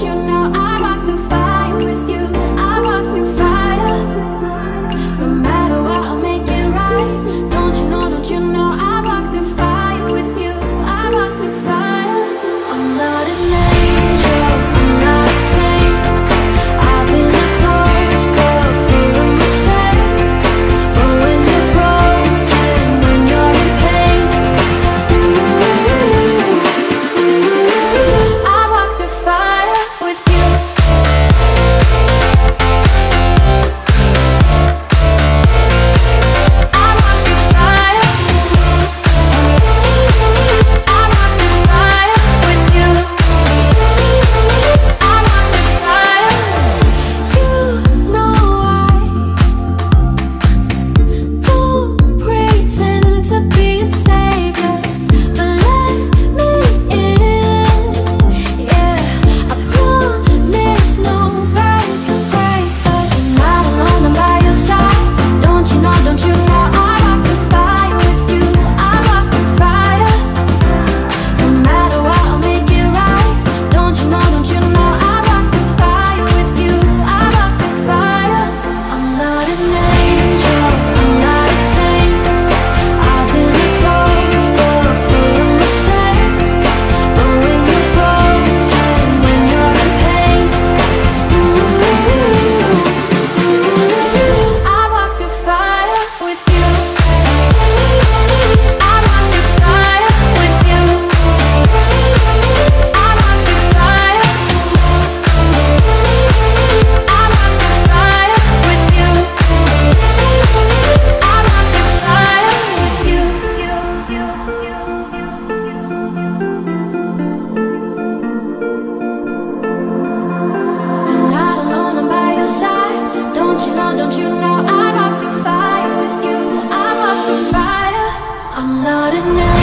you know I rock the fire. now